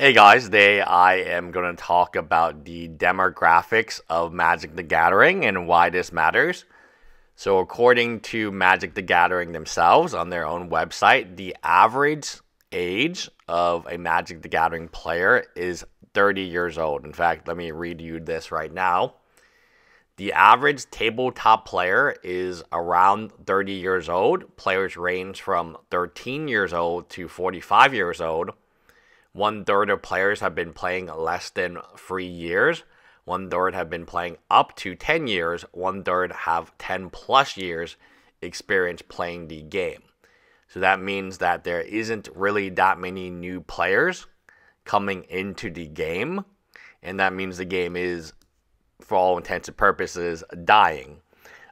Hey guys, today I am going to talk about the demographics of Magic the Gathering and why this matters. So, according to Magic the Gathering themselves on their own website, the average age of a Magic the Gathering player is 30 years old. In fact, let me read you this right now. The average tabletop player is around 30 years old. Players range from 13 years old to 45 years old. One third of players have been playing less than three years. One third have been playing up to 10 years. One third have 10 plus years experience playing the game. So that means that there isn't really that many new players coming into the game. And that means the game is for all intents and purposes, dying.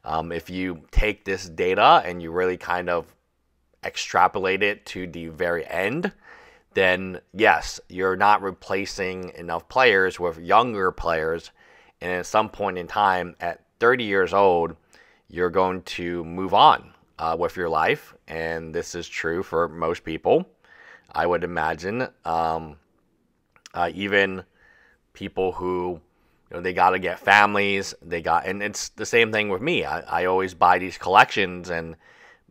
Um, if you take this data and you really kind of extrapolate it to the very end, then yes, you're not replacing enough players with younger players. And at some point in time, at 30 years old, you're going to move on uh, with your life. And this is true for most people, I would imagine. Um, uh, even people who you know, they got to get families. They got, and it's the same thing with me. I, I always buy these collections, and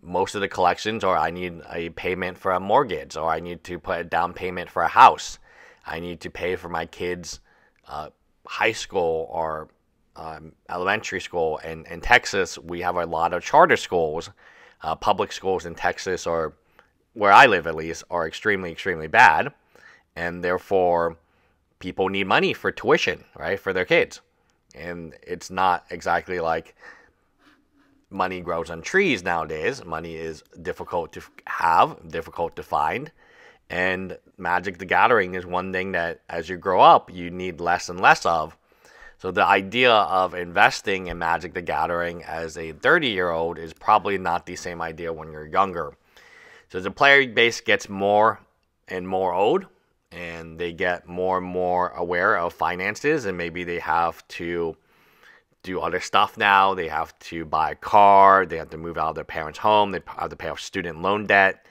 most of the collections or I need a payment for a mortgage, or I need to put a down payment for a house. I need to pay for my kids' uh, high school or um, elementary school. And in Texas, we have a lot of charter schools. Uh, public schools in Texas, or where I live at least, are extremely, extremely bad. And therefore, people need money for tuition, right, for their kids. And it's not exactly like money grows on trees nowadays. Money is difficult to have, difficult to find. And Magic the Gathering is one thing that as you grow up, you need less and less of. So the idea of investing in Magic the Gathering as a 30 year old is probably not the same idea when you're younger. So the player base gets more and more old, and they get more and more aware of finances and maybe they have to do other stuff now. They have to buy a car. They have to move out of their parents' home. They have to pay off student loan debt.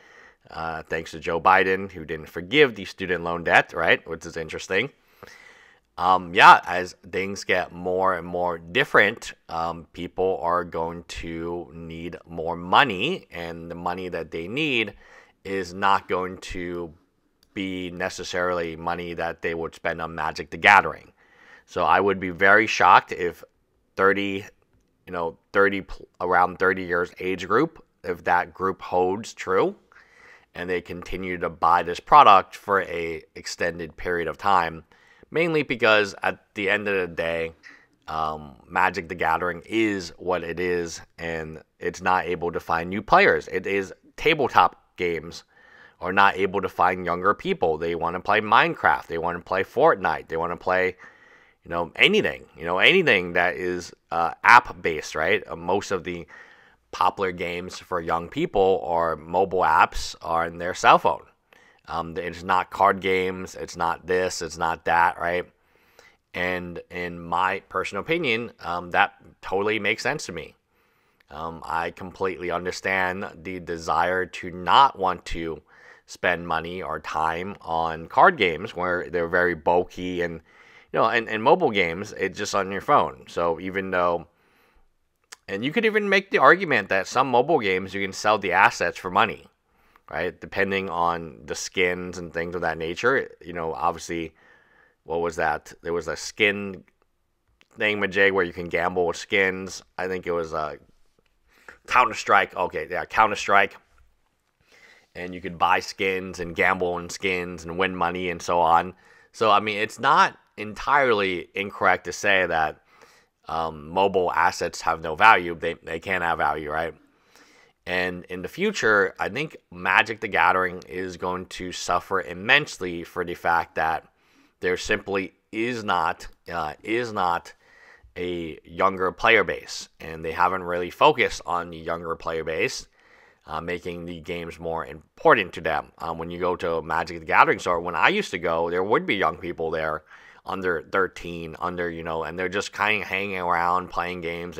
Uh, thanks to Joe Biden, who didn't forgive the student loan debt, right? Which is interesting. Um, yeah, as things get more and more different, um, people are going to need more money, and the money that they need is not going to be necessarily money that they would spend on Magic the Gathering. So I would be very shocked if 30, you know, 30 around 30 years age group, if that group holds true and they continue to buy this product for a extended period of time, mainly because at the end of the day, um, Magic the Gathering is what it is, and it's not able to find new players. It is tabletop games are not able to find younger people. They want to play Minecraft. They want to play Fortnite. They want to play, you know, anything. You know, anything that is uh, app based, right? Uh, most of the popular games for young people are mobile apps are in their cell phone. Um, it's not card games. It's not this. It's not that, right? And in my personal opinion, um, that totally makes sense to me. Um, I completely understand the desire to not want to spend money or time on card games where they're very bulky and you know and, and mobile games it's just on your phone. So even though and you could even make the argument that some mobile games you can sell the assets for money right? Depending on the skins and things of that nature. You know obviously what was that? There was a skin thing majig where you can gamble with skins. I think it was a uh, counter strike okay yeah counter strike and you could buy skins and gamble on skins and win money and so on. So, I mean, it's not entirely incorrect to say that um, mobile assets have no value. They, they can have value, right? And in the future, I think Magic the Gathering is going to suffer immensely for the fact that there simply is not uh, is not a younger player base, and they haven't really focused on the younger player base uh, making the games more important to them. Um, when you go to Magic the Gathering store, when I used to go, there would be young people there under 13, under, you know, and they're just kind of hanging around playing games,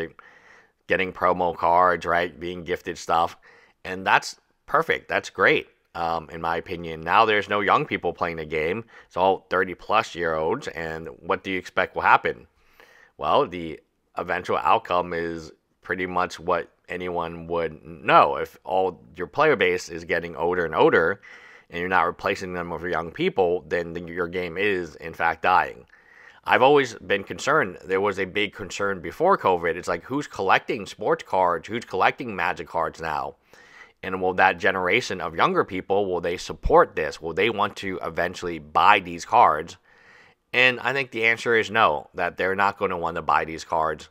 getting promo cards, right? Being gifted stuff. And that's perfect. That's great. um, in my opinion. Now there's no young people playing the game. It's all 30 plus year olds. And what do you expect will happen? Well, the eventual outcome is pretty much what anyone would know. If all your player base is getting older and older and you're not replacing them with young people, then your game is, in fact, dying. I've always been concerned. There was a big concern before COVID. It's like, who's collecting sports cards? Who's collecting magic cards now? And will that generation of younger people, will they support this? Will they want to eventually buy these cards? And I think the answer is no, that they're not going to want to buy these cards.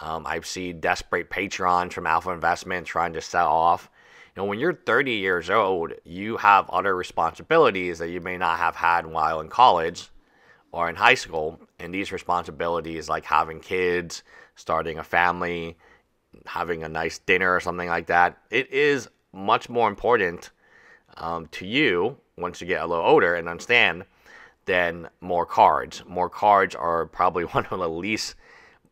Um, I've seen desperate patrons from Alpha Investment trying to sell off. Know, when you're 30 years old, you have other responsibilities that you may not have had while in college or in high school. And these responsibilities, like having kids, starting a family, having a nice dinner or something like that, it is much more important um, to you once you get a little older and understand than more cards. More cards are probably one of the least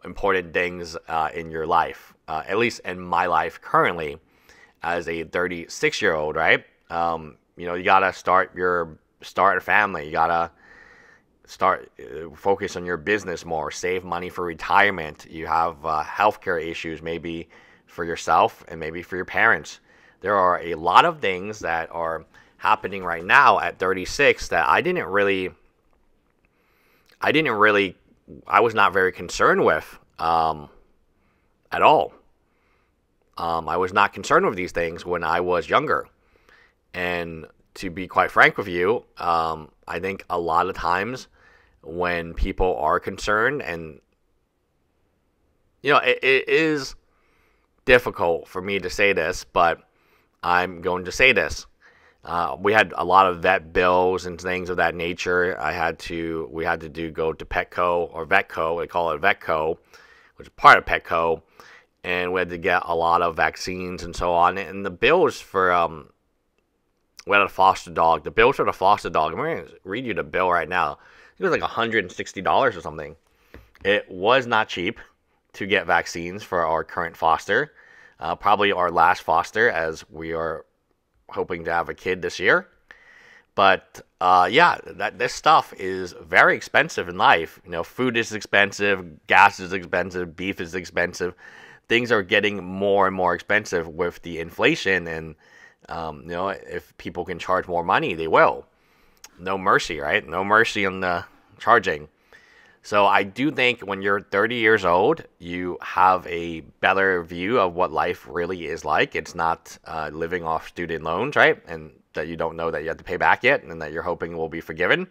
important things uh, in your life, uh, at least in my life currently, as a 36 year old, right? Um, you know, you gotta start your start a family. You gotta start uh, focus on your business more. Save money for retirement. You have uh, healthcare issues, maybe for yourself and maybe for your parents there are a lot of things that are happening right now at 36 that I didn't really, I didn't really, I was not very concerned with um, at all. Um, I was not concerned with these things when I was younger. And to be quite frank with you, um, I think a lot of times when people are concerned, and you know, it, it is difficult for me to say this, but I'm going to say this. Uh, we had a lot of vet bills and things of that nature. I had to, we had to do go to Petco or Vetco. They call it Vetco, which is part of Petco, and we had to get a lot of vaccines and so on. And the bills for um, we had a foster dog. The bills for the foster dog. I'm going to read you the bill right now. It was like $160 or something. It was not cheap to get vaccines for our current foster. Uh, probably our last foster, as we are hoping to have a kid this year. But uh, yeah, that this stuff is very expensive in life. You know, food is expensive, gas is expensive, beef is expensive. Things are getting more and more expensive with the inflation, and um, you know, if people can charge more money, they will. No mercy, right? No mercy on the charging. So I do think when you're 30 years old, you have a better view of what life really is like. It's not uh, living off student loans, right? And that you don't know that you have to pay back yet and that you're hoping will be forgiven.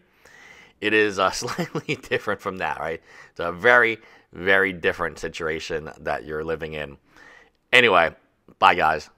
It is uh, slightly different from that, right? It's a very, very different situation that you're living in. Anyway, bye guys.